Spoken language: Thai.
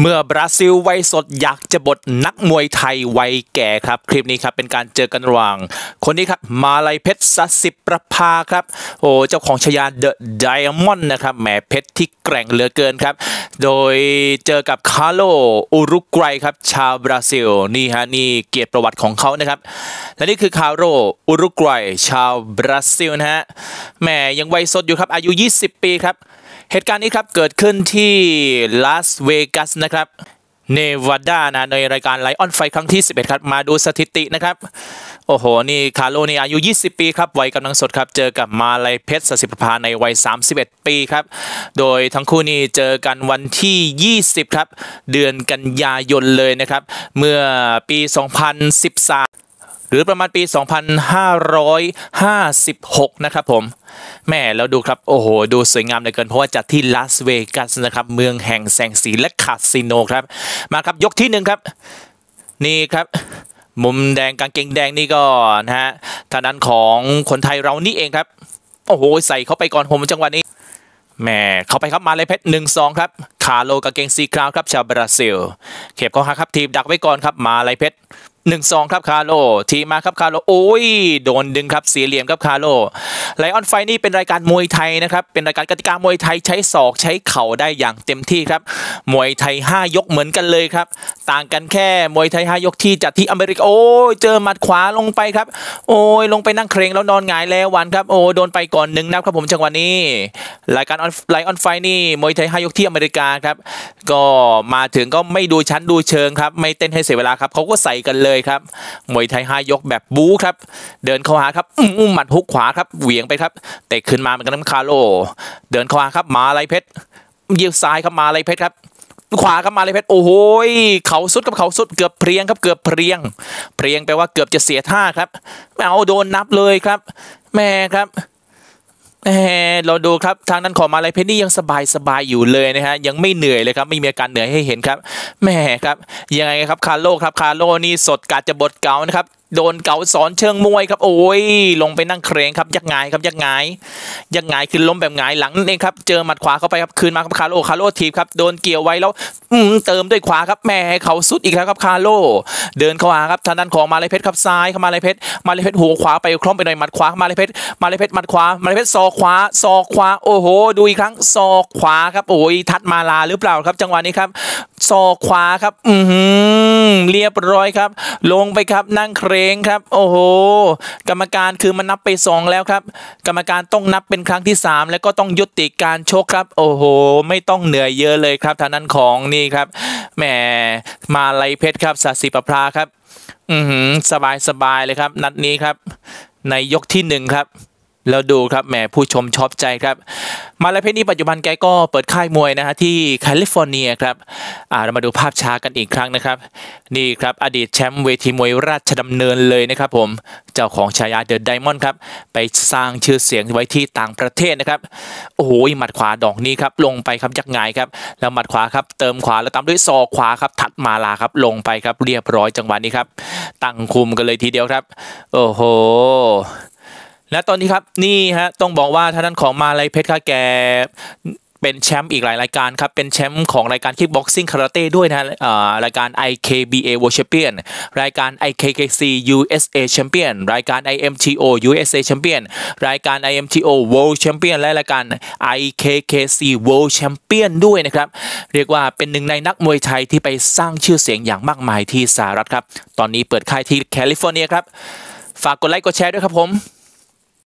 เมื่อบราซิลวัยสดอยากจะบดนักมวยไทยวัยแก่ครับ คลิปนี้ครับเป็นการเจอกันระหว่าง คนนี้ครับมาลัยเพชรสัสิประภาครับ โอ้เจ้าของฉายา The Diamond นะครับแหมเพชรที่แกร่งเหลือเกินครับ โดยเจอกับคาร์โลอุรุกไกรครับ ชาวบราซิลนี่ฮะนี่เกียรติประวัติของเขานะครับ และนี่คือคาร์โลอุรุกไกรชาวบราซิลนะฮะแหมยังวัยสดอยู่ครับอายุ 20 ปีครับ เหตุการณ์นี้ครับเกิดขึ้นที่ลาสเวกัสนะครับเนวาดานะในรายการไลออนไฟครั้งที่ 11 ครับ มาดูสถิตินะครับ โอ้โห นี่คาร์โลนี่อายุ 20 ปีครับวัยกำลังสดครับ เจอกับมาลายเพชรสสิประภาในวัย 31 ปีครับ โดยทั้งคู่นี่เจอกันวันที่ 20 ครับ เดือนกันยายนเลยนะครับ เมื่อปี 2013 หรือประมาณปี 2556 นะครับผมแม่แล้วดูครับ โอ้โห ดูสวยงามเหลือเกิน เพราะว่าจัดที่ลาสเวกัสนะครับ เมืองแห่งแสงสีและคาสิโนครับ มาครับยกที่หนึ่งครับ นี่ครับ มุมแดงกางเกงแดงนี่ก็นะฮะทางด้านของคนไทยเรานี่เองครับ โอ้โห ใส่เข้าไปก่อนผมจังหวะนี้แม่เข้าไปครับมาเลยเพชรหนึ่งสองครับคาโลกางเกงสีคราวครับชาวบราซิล เข็บเขาหาครับทีมดักไว้ก่อนครับมาเลยเพชร หนึ่งสองครับคาโลทีมาครับคาโลโอ้ยโดนดึงครับสี่เหลี่ยมครับคาโลไลออนไฟนี่เป็นรายการมวยไทยนะครับเป็นรายการกติกามวยไทยใช้ศอกใช้เข่าได้อย่างเต็มที่ครับมวยไทย 5 ยกเหมือนกันเลยครับ ต่างกันแค่มวยไทย 5 ยกที่จัดที่อเมริกาโอ้ยเจอหมัดขวาลงไปครับ โอ้ยลงไปนั่งเครงแล้วนอนหงายแล้ววันครับโอ้โดนไปก่อนหนึ่งนับครับผมจังหวะนี้ รายการไลออนไฟนี่มวยไทย 5 ยกที่อเมริกาครับก็มาถึงก็ไม่ดูชั้นดูเชิงครับไม่เต้นให้เสียเวลาครับเขาก็ใส่กันเลยเลยครับมวยไทย5ยกแบบบู๊ครับ เดินเข้าหาครับอุ้มหมัดฮุกขวาครับเหวี่ยงไปครับเตะขึ้นมาเหมือนกันน้ำคาโล เดินเข้าหาครับมาลายเพชรเยี่ยวซ้ายครับมาลายเพชรครับขวาครับมาลายเพชรโอ้โหเขาสุดกับเขาสุดเกือบเพรียงครับเกือบเพรียง เพรียงแปลว่าเกือบจะเสียท่าครับไม่เอาโดนนับเลยครับ แม่ครับ แหมเราดูครับทางนั้นของมาลัยเพชรนี่ยังสบายสบายอยู่เลยนะฮะยังไม่เหนื่อยเลยครับไม่มีอาการเหนื่อยให้เห็นครับแหมครับยังไงครับคาร์โลครับคาร์โลนี่สดกะจะบดเก่านะครับโดนเก่าสอนเชิงมวยครับ โอ้ย ลงไปนั่งเครงครับ ยักหงายครับยักหงายยักหงายคือล้มแบบหงายหลังนั่นเองครับ เจอหมัดขวาเข้าไปครับ คืนมาครับคาร์โลคาร์โลถีบครับโดนเกี่ยวไว้แล้ว อืเติมด้วยขวาครับแม่เขาสุดอีกแล้วครับคาร์โล เดินเข้าหาครับทางด้านของมาลัยเพชรครับซ้ายเข้ามาลัยเพชรมาเลเพชรหัวขวาไปคล้อมไปหน่อยหมัดขวามาเลเพชรมาเลเพชรหมัดขวามาเลเพชรศอกขวาศอกขวาโอ้โห ดูอีกครั้งศอกขวาครับโอ้ยทัดมาลาหรือเปล่าครับ จังหวะนี้ครับศอกขวาครับ อืม เรียบร้อยครับ ลงไปครับนั่งเครงครับ โอ้โห กรรมการคือมันนับไป 2 แล้วครับ กรรมการต้องนับเป็นครั้งที่ 3 แล้วก็ต้องยุติการชกครับ โอ้โห ไม่ต้องเหนื่อยเยอะเลยครับทางนั้นของนี่ครับแหมมาไลเพชรครับสัสิประภาครับ อืมสบายสบายเลยครับ นัดนี้ครับ ในยกที่หนึ่งครับ แล้วดูครับแหมผู้ชมชอบใจครับ มาลัยเพชรนี่ปัจจุบันแกก็เปิดค่ายมวยนะฮะที่แคลิฟอร์เนียครับอ่าเรามาดูภาพช้ากันอีกครั้งนะครับ นี่ครับอดีตแชมป์เวทีมวยราชดำเนินเลยนะครับผมเจ้าของฉายา The Diamond ครับ ไปสร้างชื่อเสียงไว้ที่ต่างประเทศนะครับ โอ้โหหมัดขวาดอกนี้ครับ ลงไปครับยักหงายครับ แล้วหมัดขวาครับ เติมขวาแล้วตามด้วยศอขวาครับถัดมาลาครับ ลงไปครับเรียบร้อยจังหวะนี้ครับ ตั้งคุมกันเลยทีเดียวครับ โอ้โห และตอนนี้ครับนี่ฮะต้องบอกว่าท่านนั้นของมาลัยเพชรค่ะแกเป็นแชมป์อีกหลายรายการครับ เป็นแชมป์ของรายการคิกบ็อกซิ่งคาราเต้ด้วยนะรายการ IKBA World Champion รายการ IKKC USA Champion รายการ IMTO USA Champion รายการ IMTO World Champion และรายการ IKKC World Champion ด้วยนะครับ เรียกว่าเป็นหนึ่งในนักมวยไทยที่ไปสร้างชื่อเสียงอย่างมากมายที่สหรัฐครับ ตอนนี้เปิดค่ายที่แคลิฟอร์เนียครับ ฝากกดไลค์กดแชร์ด้วยครับผม